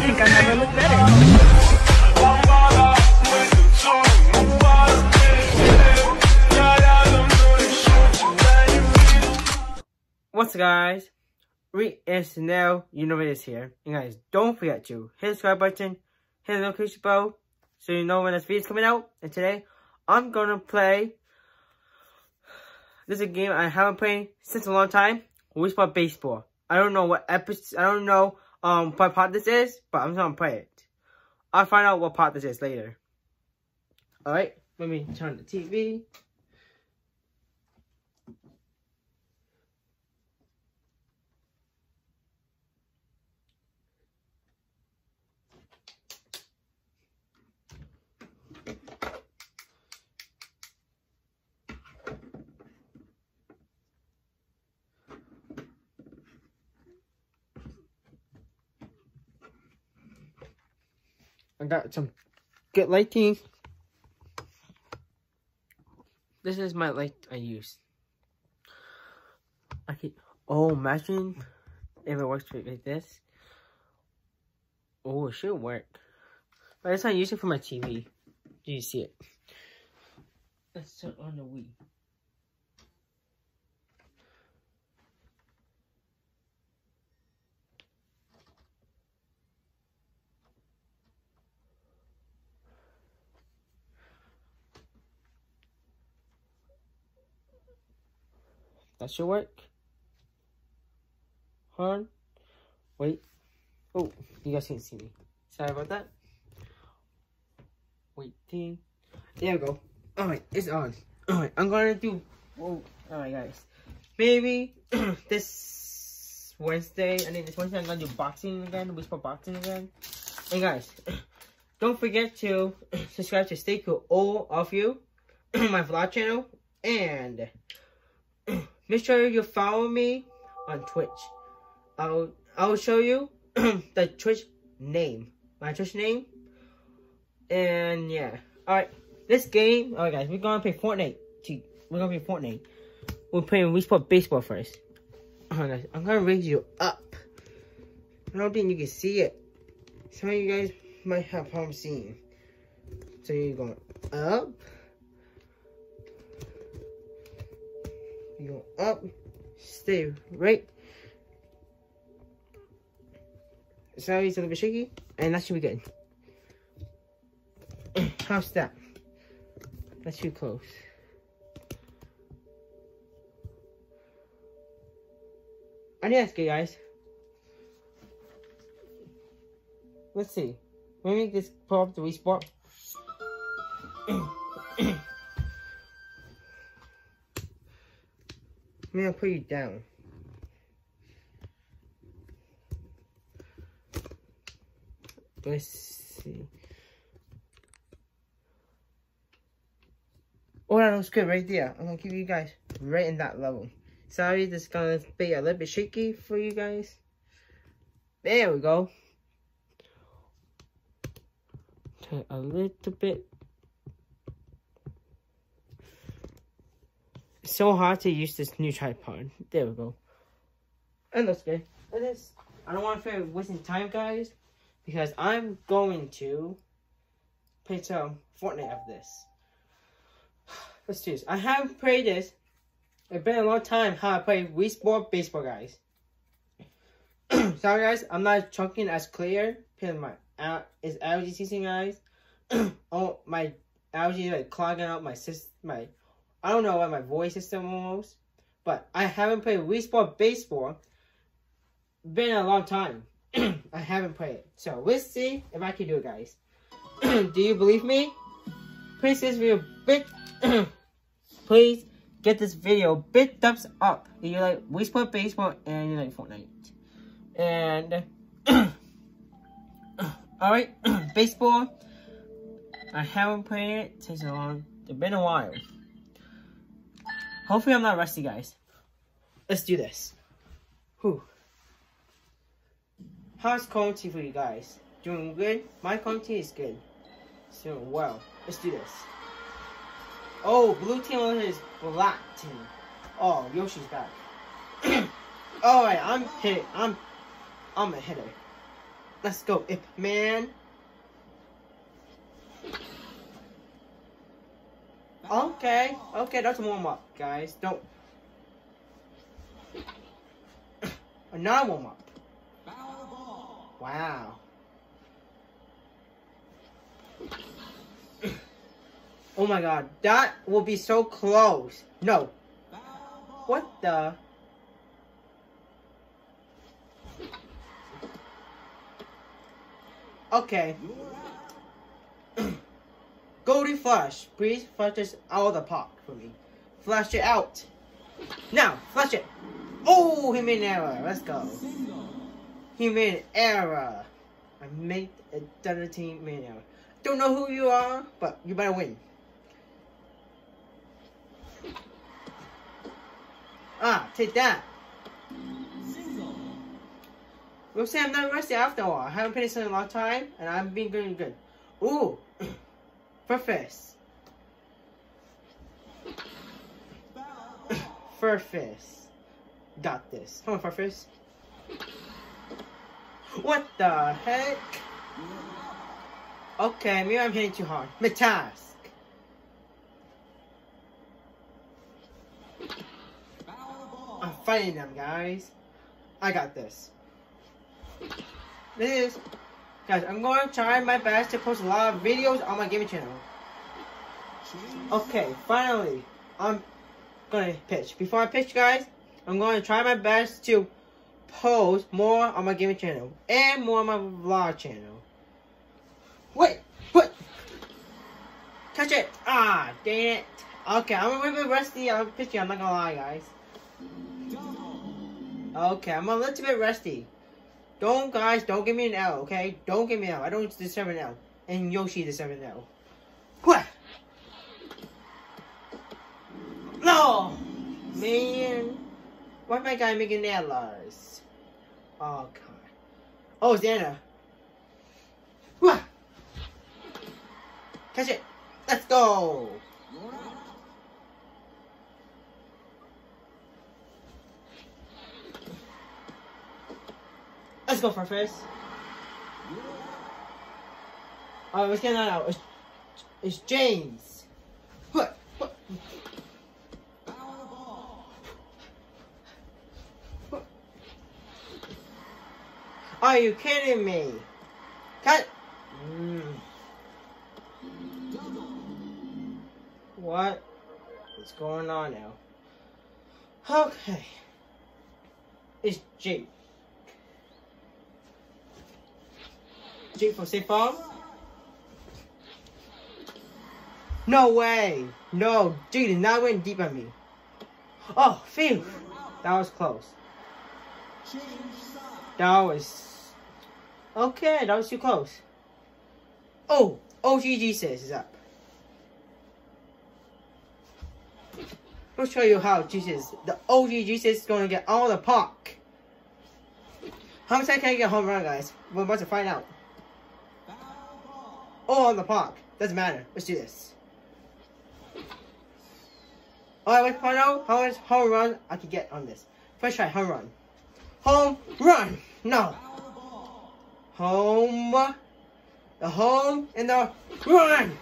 I think I never looked better. What's up guys? Re and Chanel Universe here. And guys, don't forget to hit the subscribe button, hit the notification bell, so you know when this video is coming out. And today, I'm gonna play, this is a game I haven't played since a long time, Wii Sport Baseball. I don't know what episode, I don't know um what part this is, but I'm just gonna play it. I'll find out what part this is later. Alright, let me turn the TV. I got some good lighting. This is my light I use. I can, oh, imagine if it works like this. Oh, it should work. But it's not using for my TV. Do you see it? Let's turn on the Wii. That should work. Hold on. Wait. Oh, you guys can't see me. Sorry about that. Waiting. There we go. Alright, it's on. Alright, I'm gonna do. Oh, alright, guys. Maybe this Wednesday, I think this Wednesday, I'm gonna do boxing again. Sport boxing again. And guys, don't forget to subscribe to Stay Cool, all of you, my vlog channel, and make sure you follow me on Twitch. I'll I'll show you the Twitch name, my Twitch name, and yeah. All right, this game. All right, guys, we're gonna play Fortnite. We're gonna play Fortnite. We're playing Wii Sport Baseball first. Guys, I'm gonna raise you up. I don't think you can see it. Some of you guys might have problem seeing. So you're going up. You go up, stay right. It's a little bit shaky, and that should be good. How's that? That's too close. I think that's good, guys. Let's see. Let me just pull up the Sport. Maybe I'll put you down. Let's see. Oh, that looks good right there. I'm gonna keep you guys right in that level. Sorry, this is gonna be a little bit shaky for you guys. There we go. A little bit. So hard to use this new tripod. There we go. And that's good. It is. I don't want to wasting time, guys, because I'm going to play some Fortnite of this. Let's do this. I haven't played this. It's been a long time how I play Wii Sport Baseball, guys. Sorry, guys. I'm not chunking as clear because my uh, it's allergy season, guys. oh, my allergy is like clogging up my system. My I don't know why my voice system almost, but I haven't played Wii Sport Baseball. Been a long time. I haven't played it. So let's see if I can do it, guys. do you believe me? Please this video big. please get this video big thumbs up if you like Wii Sport Baseball and you like Fortnite. And all right, baseball. I haven't played it since a long. It's been a while. Hopefully, I'm not rusty, guys. Let's do this. Whew. How's Conti for you guys? Doing good? My Conti is good. It's doing well. Let's do this. Oh, blue team his black team. Oh, Yoshi's back. Alright, I'm hit. I'm I'm a hitter. Let's go, Ip Man. Okay, okay, that's a warm up, guys. Don't. Another warm up. Wow. Oh my god, that will be so close. No. What the? Okay. Goldie Flush, please flush this out of the pot for me. Flush it out. Now, flush it. Oh, he made an error. Let's go. He made an error. I made a other team made an error. Don't know who you are, but you better win. Ah, take that. We'll say I'm not rusty after all. I haven't played this in a long time, and I've been doing good. Ooh, Furfist. Furfist. Got this. Come on, Furfist. What the heck? Okay, maybe I'm hitting too hard. Metask. I'm fighting them, guys. I got this. This is, guys, I'm going to try my best to post a lot of videos on my gaming channel. Okay, finally, I'm gonna pitch. Before I pitch, guys, I'm going to try my best to post more on my gaming channel and more on my vlog channel. Wait, what? Catch it! Ah, dang it. Okay, I'm a little bit rusty. I'm pitching. I'm not gonna lie, guys. Okay, I'm a little bit rusty. Don't, guys, don't give me an L, okay? Don't give me an L. I don't deserve an L. And Yoshi deserves an L. What? No! Man. Why my guy making errors? Oh, God. Oh, Xana. What? Catch it. Let's go. Let's go for first. Alright, let's get that out. It's, it's James. What? What? Are you kidding me? Cut. Mm. What is going on now? Okay. It's Jake. Jake from State Farm? No way! No, Jake did not went deep on me. Oh, phew! That was close. That was... Okay, that was too close. Oh, OG Jesus is up. I'll show you how Jesus, the OG Jesus is going to get all the park. How much time can I get home run, guys? We're about to find out. Oh, on the park. Doesn't matter. Let's do this. Alright, let's find out how much home run I can get on this. First try, home run. Home run! No. Home. The home and the run!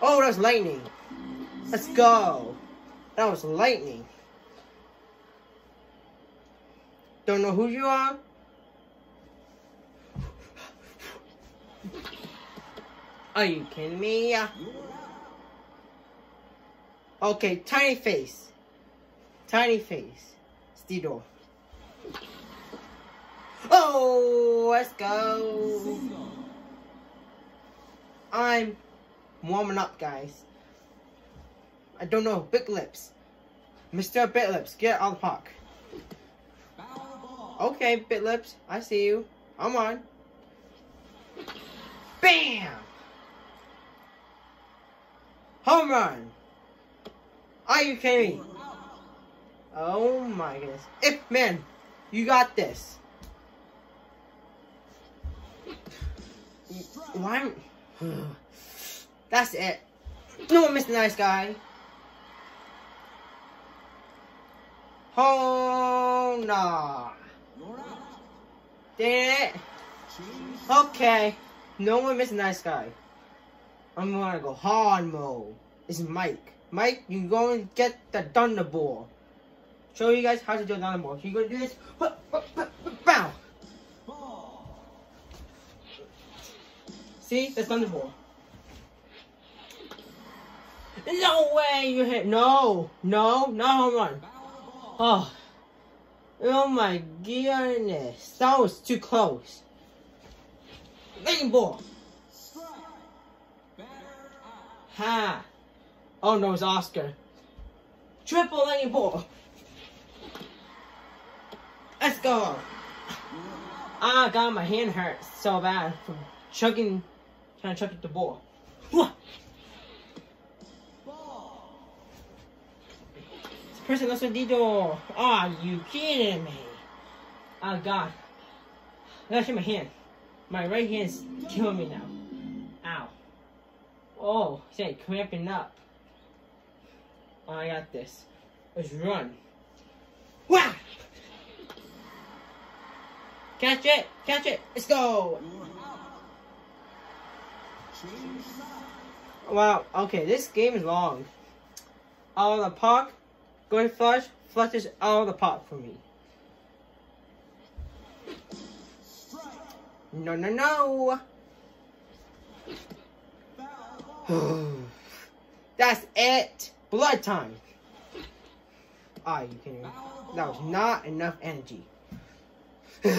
Oh, that's lightning. Let's go. That was lightning. Don't know who you are? Are you kidding me? Okay, tiny face. Tiny face. Steedor. Oh, let's go. I'm warming up, guys. I don't know. Big Lips. Mr. Big Lips, get on the park. Okay, Big Lips, I see you. I'm on. Bam! Home run! Are you kidding me? Oh my goodness. If man, you got this. Why? That's it. No, Mr. Nice Guy. Oh, nah. Dang it. Okay. No one miss nice guy. I'm gonna go hard mode. Is Mike. Mike, you go and get the Thunderball. Show you guys how to do Thunderball. You're gonna do this. Bow. See? That's Thunderball. No way you hit. No. No. No home run. Oh. Oh my goodness. That was too close. Lightning ball. Ha. Oh no, it's Oscar. Triple lightning ball. Let's go. Ah, God, my hand hurts so bad from chugging, trying to chuck at the ball. Wha- This person goes to Dito. Are you kidding me? Oh God. I gotta my hand. My right hand's killing me now. Oh, say cramping up. Oh, I got this. Let's run. Wah! Catch it! Catch it! Let's go! Wow, okay, this game is long. Out of the park, going flush, flush is out of the park for me. No, no, no! That's it! Blood time! Ah, you kidding me? That was not enough energy.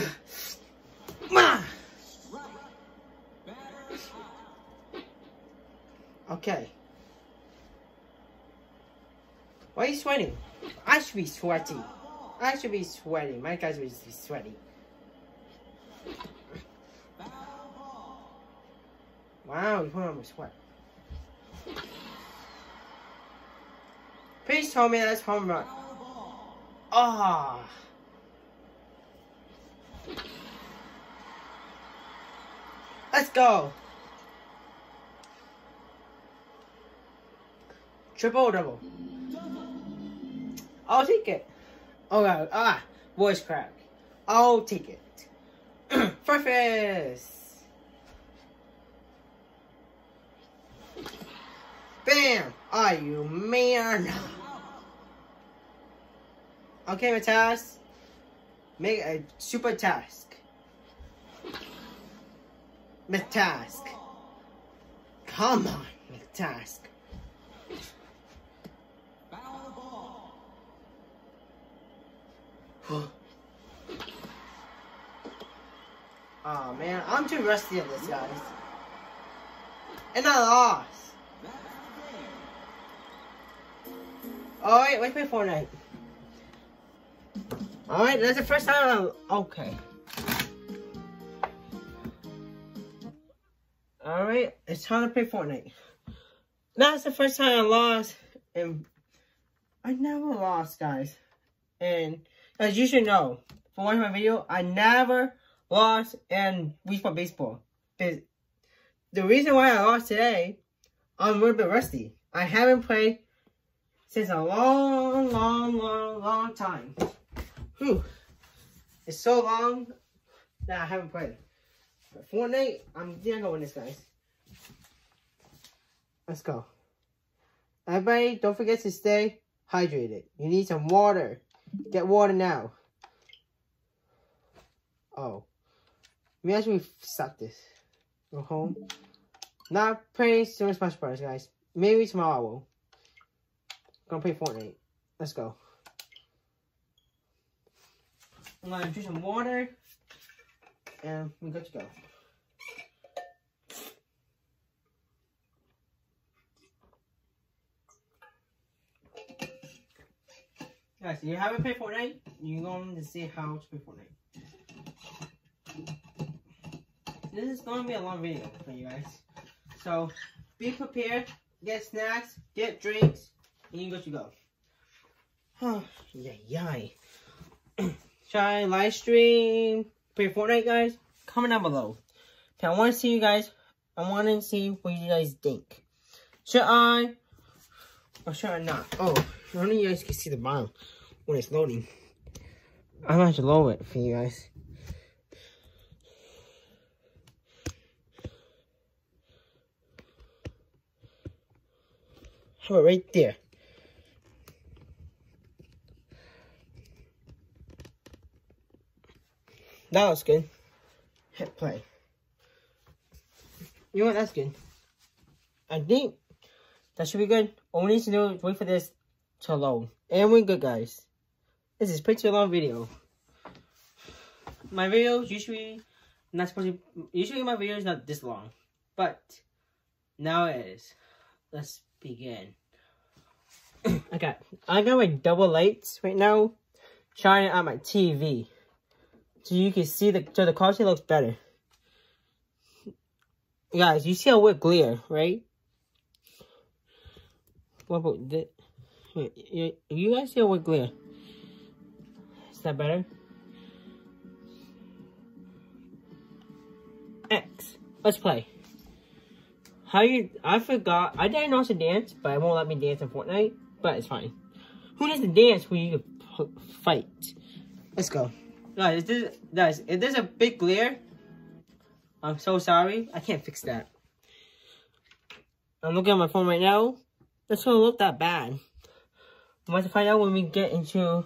Okay. Why are you sweating? I should be sweaty. I should be sweating. My guys would be sweaty. Wow, you put on my sweat. Please tell me that's home run. Ah. Let's go. Triple double? I'll take it. Oh god, ah, voice crack. I'll take it. First. Bam! Are you man? Okay, my task. Make a super task. My task. Come on, my task. oh man, I'm too rusty at this, guys. And I lost. Alright, let's play Fortnite. Alright, that's the first time I'm... Okay. Alright, it's time to play Fortnite. That's the first time I lost, and I never lost, guys. And as you should know, from watching my video, I never lost in Wii Sport Baseball. The reason why I lost today, I'm a little bit rusty. I haven't played since a long, long, long, long time. Whew. It's so long that I haven't played. But Fortnite, I'm gonna go win this, guys. Let's go. Everybody, don't forget to stay hydrated. You need some water. Get water now. Oh. Imagine we stop this. Go home. Not playing Super Smash Bros, guys. Maybe tomorrow I will. Gonna play Fortnite. Let's go. I'm gonna drink some water. And we're to go. Guys, you haven't played Fortnite, you're going to see how to play Fortnite. This is going to be a long video for you guys. So, be prepared, get snacks, get drinks, and you go to go. Oh, yeah, yay. Should I live stream play Fortnite, guys? Comment down below. Okay, I want to see you guys. I want to see what you guys think. Should I? Or should I not? Oh, only you guys can see the bottom when it's loading. I'm going to lower it for you guys. How right there? That was good. Hit play. You know what? That's good. I think that should be good. All we need to do is wait for this to load. And we're good, guys. This is pretty long video. My videos usually not supposed to. Usually my video is not this long, but now it is. Let's begin. Got I got my double lights right now, shining on my TV, so you can see the so the quality looks better. Guys, you see how we're glare, right? What about this? Wait, you, guys see how we're glare? Is that better? X. Let's play. How you? I forgot. I didn't know to dance, but it won't let me dance in Fortnite. But it's fine. Who to dance when you fight? Let's go. Guys, this guys, if there's a big glare, I'm so sorry. I can't fix that. I'm looking at my phone right now. This doesn't look that bad. I'm going to find out when we get into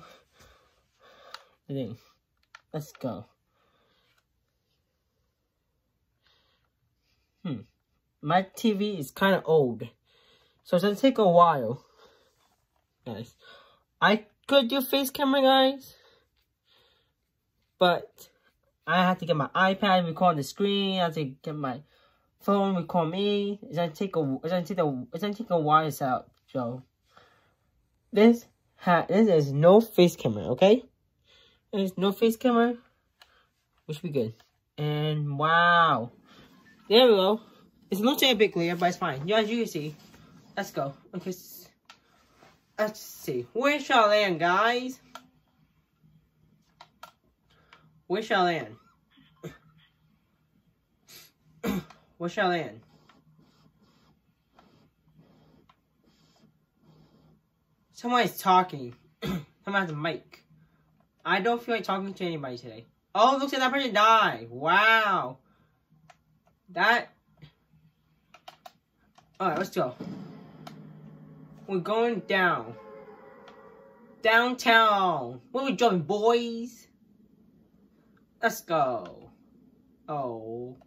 the thing. Let's go. Hmm. My TV is kind of old. So it's going to take a while. Guys. I could do face camera, guys. But I have to get my iPad, record the screen. I have to get my phone, record me. It's gonna take a. It's gonna take a. It's gonna take a while to out. So this ha this is no face camera. Okay, there's no face camera. We should be good. And wow, there we go. It's not a bit clear, but it's fine. Yeah, as you can see. Let's go. Okay. Let's see. Where shall I land, guys? Where shall end. we shall end. is talking. Someone has a mic. I don't feel like talking to anybody today. Oh, looks like that person died. Wow. That. Alright, let's go. We're going down. Downtown. Where we driving, boys? Let's go. Oh.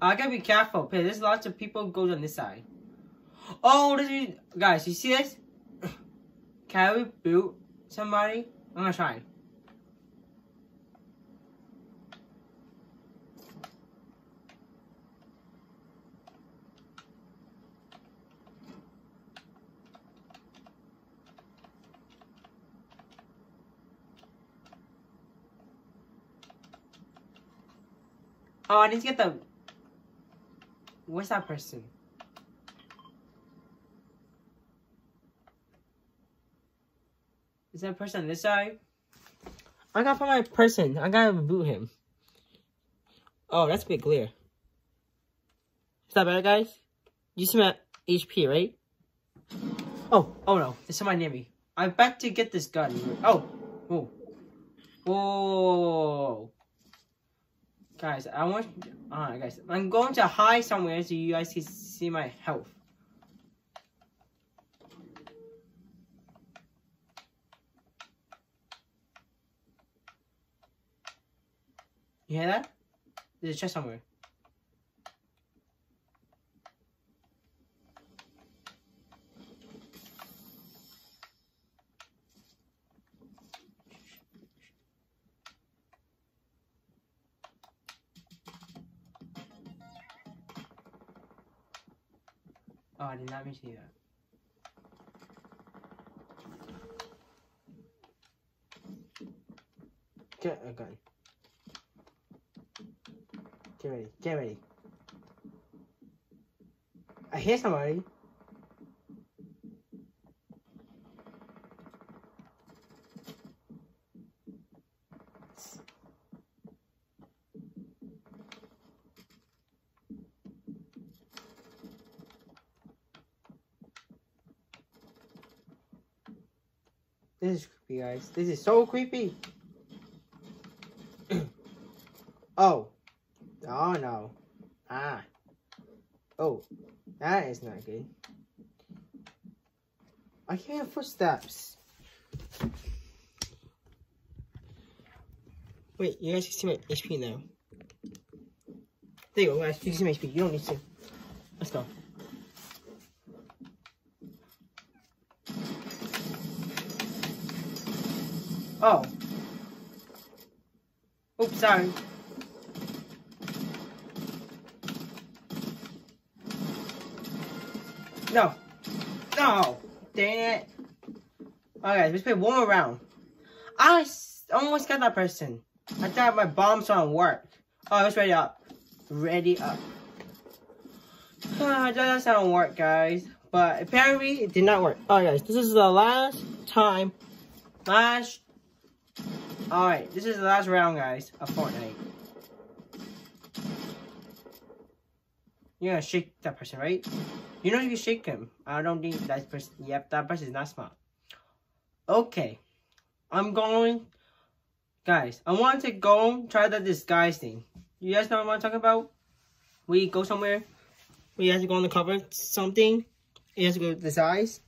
I gotta be careful, because there's lots of people goes on this side. Oh, this is, guys, you see this? Can we boot somebody? I'm gonna try. Oh, I need to get the Where's that person? Is that person on this side? I gotta find my person. I gotta boot him. Oh, that's a bit clear. Is that better, guys? You see my HP, right? Oh, oh no. There's somebody near me. I'm about to get this gun. Oh, whoa. Whoa. Guys, I want, alright guys, I'm going to hide somewhere so you guys can see my health. You hear that? There's a chest somewhere. Did not do that. Get a gun. Get ready. Get ready. I hear somebody. This is creepy, guys. This is so creepy. oh. Oh no. Ah. Oh, that is not good. I hear footsteps. Wait, you guys can see my HP now. There you go, guys. You can see my HP. You don't need to. No. No. Dang it. Alright, let's play one more round. I almost got that person. I thought my bombs don't work. Oh, it's ready up. Ready up. Thought ah, that don't work, guys. But apparently, it did not work. Alright, guys, this is the last time. Last. Alright, this is the last round, guys, of Fortnite. You're gonna shake that person, right? You know you shake him. I don't think that person. Yep, that person is not smart. Okay, I'm going. Guys, I want to go try the disguise thing. You guys know what I'm talking about? We go somewhere. We have to go on the cover something. You have to go disguise.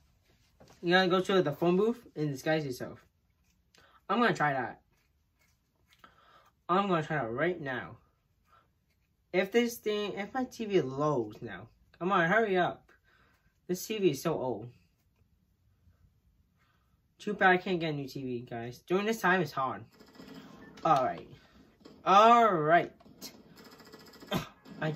You gotta go to the phone booth and disguise yourself. I'm gonna try that. I'm gonna try that right now. If this thing, if my TV loads now, come on, hurry up. This TV is so old. Too bad I can't get a new TV, guys. During this time, it's hard. Alright. Alright. I...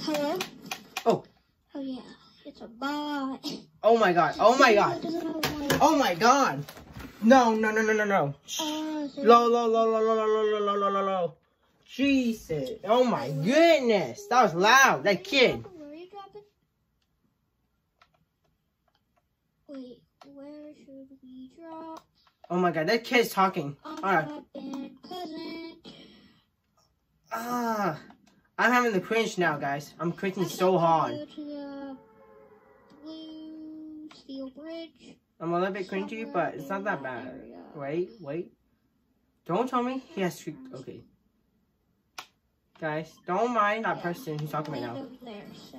Hello? Oh. Oh yeah, it's a bot. Oh my god. Oh my god. Oh my god. No, no, no, no, no, no. Oh, Low, low, low, low, low, low, low, low, low, low, low. Jesus. Oh my goodness. That was loud. That kid. Wait, where should we drop? Oh my god. That kid's talking. Alright. Ah. I'm having the cringe now, guys. I'm cringing so hard. Steel bridge. I'm a little bit cringy, but it's not that bad. Wait, wait. Don't tell me he has streak. Okay. Guys, don't mind that person who's talking right now. there, so.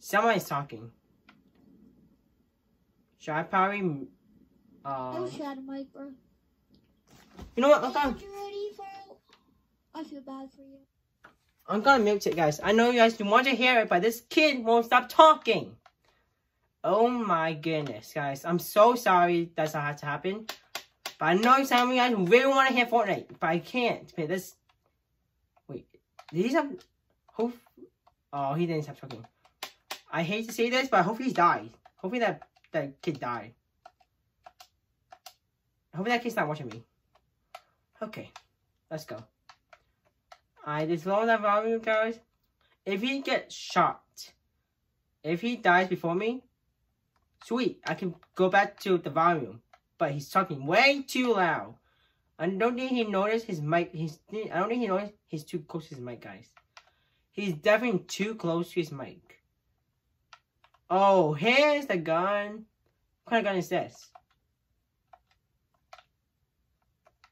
Somebody's talking. Should I probably... No Uh, shadow mic, bro. you know what? I'm gonna, Aren't you ready for I feel bad for you. I'm gonna mute it, guys. I know you guys want to hear it, but this kid won't stop talking. Oh my goodness, guys. I'm so sorry that's how had to happen. But I know some of you guys really want to hear Fortnite, but I can't. But this... Wait. Did he stop... Hope... Oh, he didn't stop talking. I hate to say this, but hopefully he died. Hopefully that, that kid died. Hopefully that kid's not watching me. Okay. Let's go. I just lower that volume, guys. If he gets shot, if he dies before me, sweet, I can go back to the volume. But he's talking way too loud. I don't think he noticed his mic. He's. I don't think he noticed he's too close to his mic, guys. He's definitely too close to his mic. Oh, here's the gun. What kind of gun is this?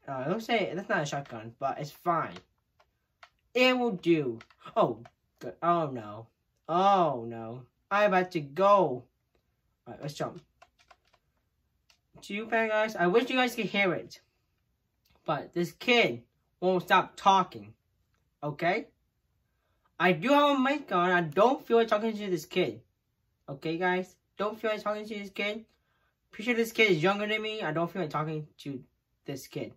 Uh, don't say that's not a shotgun, but it's fine. It will do. Oh, good. Oh no. Oh no. I'm about to go. Alright, let's jump. Too bad, guys. I wish you guys could hear it. But this kid won't stop talking. Okay? I do have a mic on. I don't feel like talking to this kid. Okay, guys? Don't feel like talking to this kid. Pretty sure this kid is younger than me. I don't feel like talking to this kid.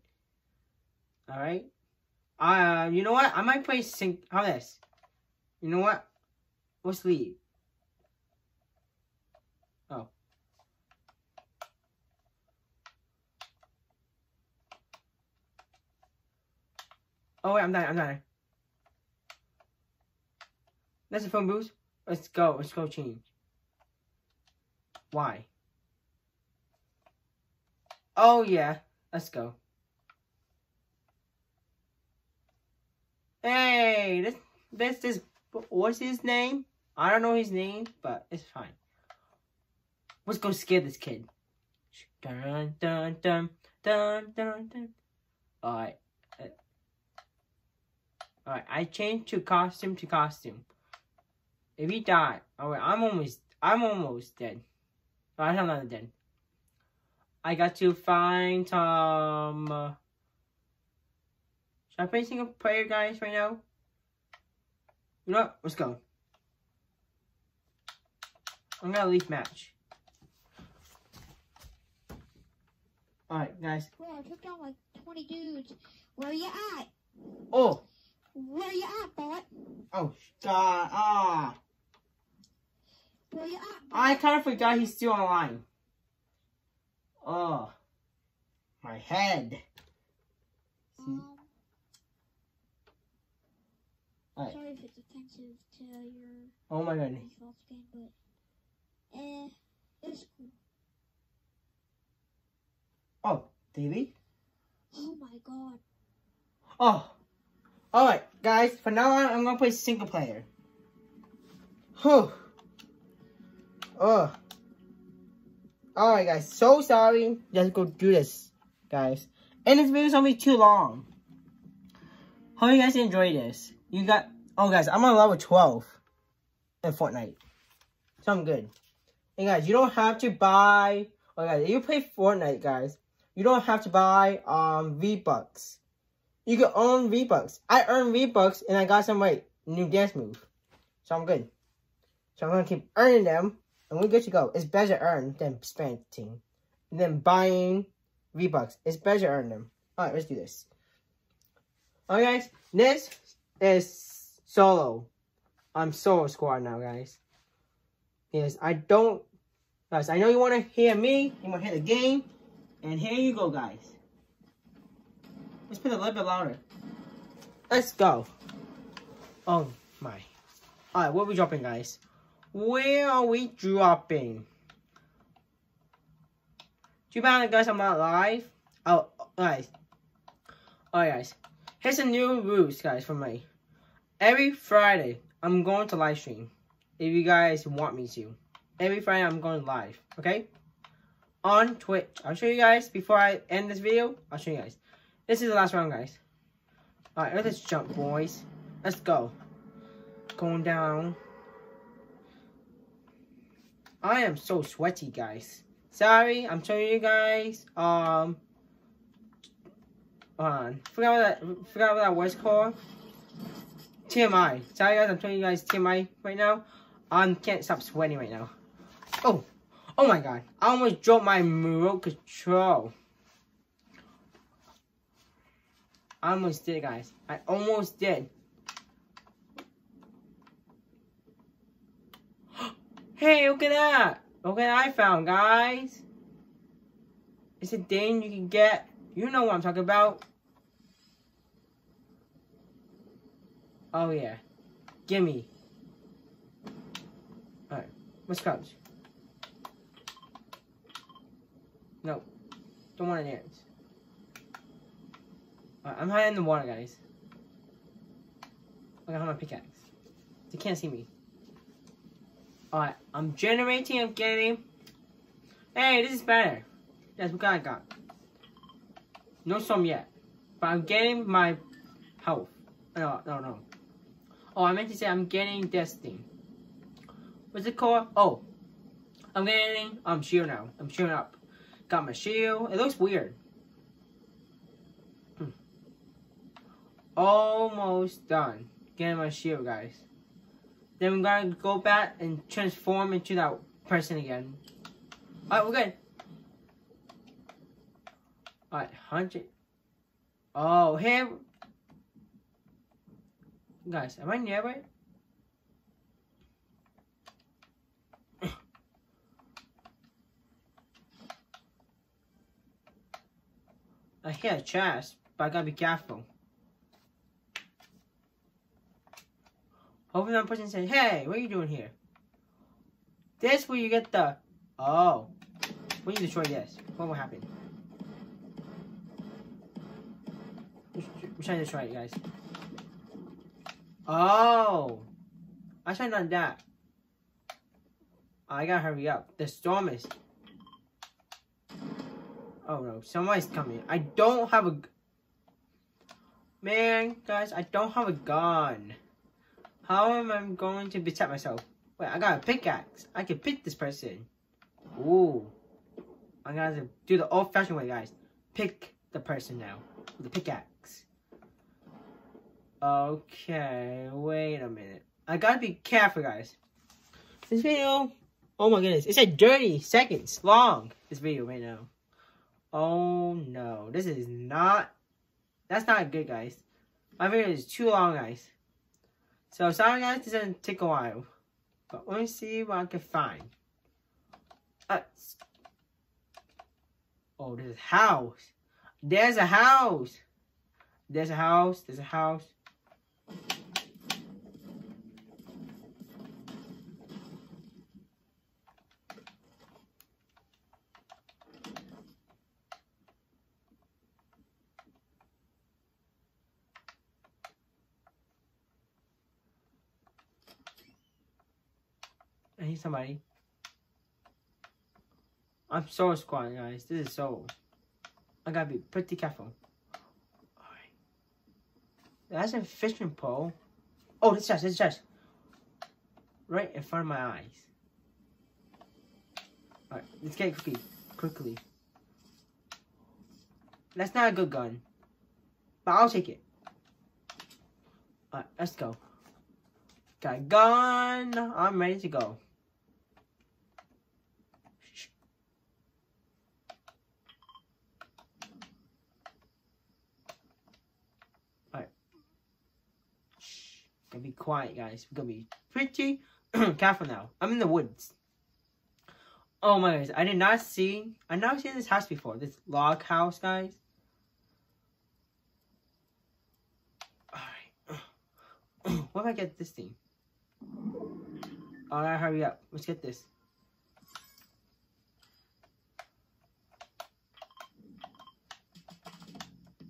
Alright? Uh, you know what? I might play sync. How this? You know what? Let's leave. Oh wait, I'm dying, I'm done. That's the phone booth. Let's go. Let's go change. Why? Oh yeah. Let's go. Hey, this, this, this, what's his name? I don't know his name, but it's fine. Let's go scare this kid. Dun dun dun dun dun dun. Alright. Alright, I changed to costume to costume. If he died, alright, I'm almost I'm almost dead. Alright, I'm not dead. I got to find some uh, should I play single player guys right now? You know what? Let's go. I'm gonna leave match. Alright, guys. Well, I took down like 20 dudes. Where are you at? Oh! Where you at, bot? Oh, God. Ah. Where you at? I kind of forgot he's still online. Oh. My head. Um, Alright. sorry if it's offensive to your Oh my god. game, but eh, it's cool. Oh, Davey? Oh my god. Oh. Alright, guys. For now on, I'm gonna play single player. Whew. Oh. Alright, guys. So sorry. Let's go do this, guys. And this video's gonna be too long. Hope you guys enjoy this. You got... Oh, guys. I'm on level 12 in Fortnite. So I'm good. And, guys, you don't have to buy... Oh, guys, if you play Fortnite, guys, you don't have to buy um V-Bucks. You can earn V-Bucks. I earned V-Bucks and I got some like new dance move. So I'm good. So I'm gonna keep earning them and we're good to go. It's better earned than spending. And then buying V-Bucks. It's better earn them. Alright, let's do this. Alright guys, this is solo. I'm solo squad now guys. Yes, I don't guys, I know you wanna hear me, you wanna hear the game. And here you go, guys. Let's put a little bit louder. Let's go. Oh my. Alright, where are we dropping, guys? Where are we dropping? Too bad, guys, I'm not live. Oh, guys. Alright, guys. Here's some new rules, guys, for me. Every Friday, I'm going to live stream. If you guys want me to. Every Friday, I'm going live. Okay? on Twitch. I'll show you guys before I end this video. I'll show you guys. This is the last round, guys. Alright, let's jump, boys. Let's go. Going down. I am so sweaty, guys. Sorry, I'm showing you guys. Um, on. Forgot what that. Forgot what that was called. TMI. Sorry, guys. I'm showing you guys TMI right now. I can't stop sweating right now. Oh. Oh my god, I almost dropped my remote control. I almost did, guys. I almost did. hey, look at that. Look what I found, guys. It's a thing you can get. You know what I'm talking about. Oh, yeah. Gimme. Alright, let's. No. Don't want to dance. Right, I'm hiding in the water, guys. I have my pickaxe. They can't see me. Alright, I'm generating, I'm getting... Hey, this is better. That's what I got. No some yet. But I'm getting my health. No, no, no. Oh, I meant to say I'm getting this thing. What's it called? Oh. I'm getting, I'm shield now. I'm shielding up. Got my shield. It looks weird. Almost done. Getting my shield, guys. Then we're gonna go back and transform into that person again. Alright, we're good. Alright, 100. Oh, here. Guys, am I near? I hear a chest, but I gotta be careful. Hopefully that person says, hey, what are you doing here? This where you get the... Oh. When you destroy this, what will happen? We're trying to destroy it, guys. Oh. I should have done that. I gotta hurry up. The storm is. Oh no, somebody's coming. I don't have a... Man, guys, I don't have a gun. How am I going to protect myself? Wait, I got a pickaxe. I can pick this person. Ooh. I'm gotta do the old fashioned way, guys. Pick the person now with the pickaxe. Okay, wait a minute. I gotta be careful, guys. This video, oh my goodness, it's like 30 seconds long. This video right now. Oh no, this is not. That's not good, guys. My video is too long, guys. So sorry, guys. Is gonna take a while, but let me see what I can find. Uh, oh, there's a house. There's a house. There's a house. There's a house. Somebody. I'm so squatting, guys. This is so. I gotta be pretty careful. Alright. That's a fishing pole. Oh, this chest, this chest. Right in front of my eyes. Alright, let's get quickly. Quickly. That's not a good gun. But I'll take it. Alright, let's go. Got a gun. I'm ready to go. Shh. Alright. Be quiet, guys. We're gonna be pretty careful now. I'm in the woods. Oh my goodness, I did not see. I've never seen this house before. This log house, guys. Alright. what if I get this thing? Alright, hurry up. Let's get this.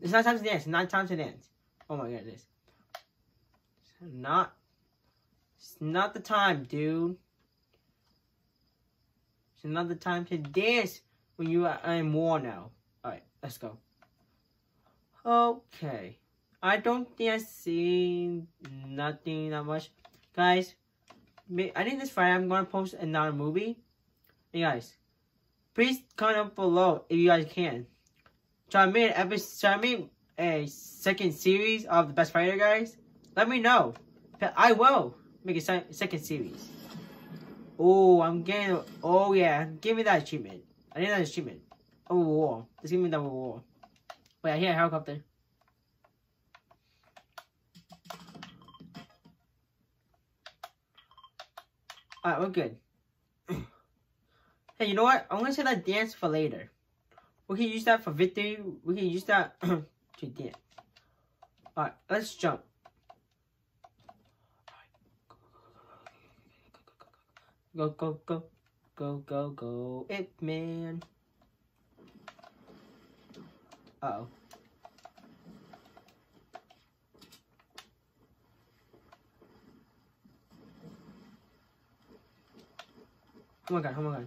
It's not time to dance. Not time to dance. Oh my goodness. Not. It's not the time, dude. It's not the time to dance when you are in war now. Alright, let's go. Okay. I don't think I see nothing that much. Guys, I think this Friday I'm gonna post another movie. Hey guys, please comment below if you guys can. I made an episode, so I made a second series of the Best Fighter guys. Let me know. I will make a se- second series. Oh, I'm getting. Oh yeah, give me that achievement. I need that achievement. Oh, war. Just give me that war. Wait, I hear a helicopter. Alright, we're good. hey, you know what? I'm gonna say that dance for later. We can use that for victory. We can use that to dance. Alright, let's jump. Go, go, go. Go, go, go. It man. Uh oh. Oh my god, oh my god.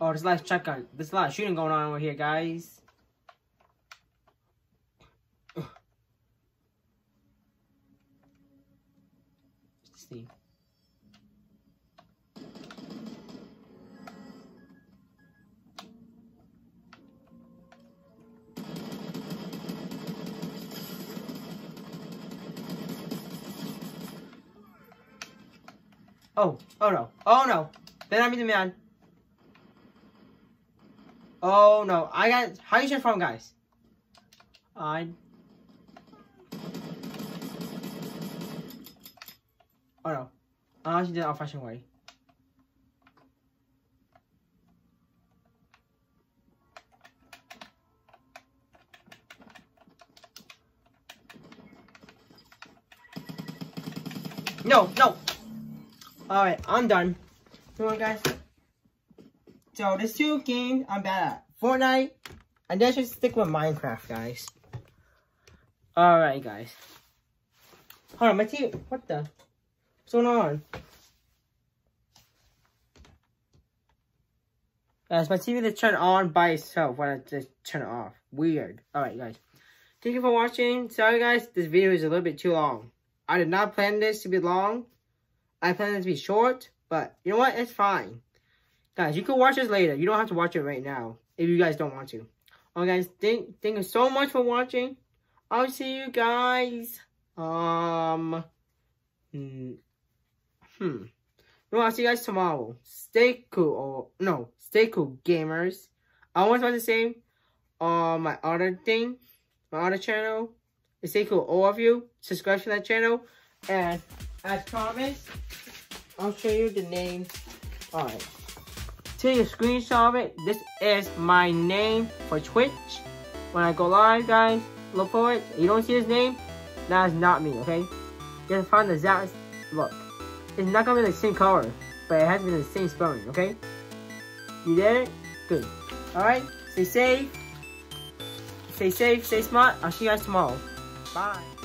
Oh, there's a lot of shotgun. There's a lot of shooting going on over here, guys. Oh, oh no, oh no. Then I'm the man. Oh no, I got. How you transform, guys? I. Oh no, I actually did it old-fashioned way. No, no. Alright, I'm done. Come on, guys. So, there's two games I'm bad at. Fortnite, and then should stick with Minecraft, guys. Alright, guys. Hold on, my team. What the? What's going on? Guys, my TV is turned on by itself when I just turn it off. Weird. Alright, guys. Thank you for watching. Sorry, guys. This video is a little bit too long. I did not plan this to be long. I planned it to be short. But, you know what? It's fine. Guys, you can watch this later. You don't have to watch it right now. If you guys don't want to. Alright, guys. Thank, thank you so much for watching. I'll see you guys. Um... Hmm. No, I'll see you guys tomorrow. Stay cool. Or, no. Stay cool, gamers. I want to say on my other thing, my other channel. Stay cool, all of you. Subscribe to that channel. And as promised, I'll show you the name. Alright. Take a screenshot of it. This is my name for Twitch. When I go live, guys, look for it. You don't see his name? That is not me, okay? You have find the exact look. It's not gonna be the same color, but it has to be the same spelling, okay? You did it? Good. Alright, stay safe. Stay safe, stay smart. I'll see you guys tomorrow. Bye.